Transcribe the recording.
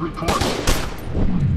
Report.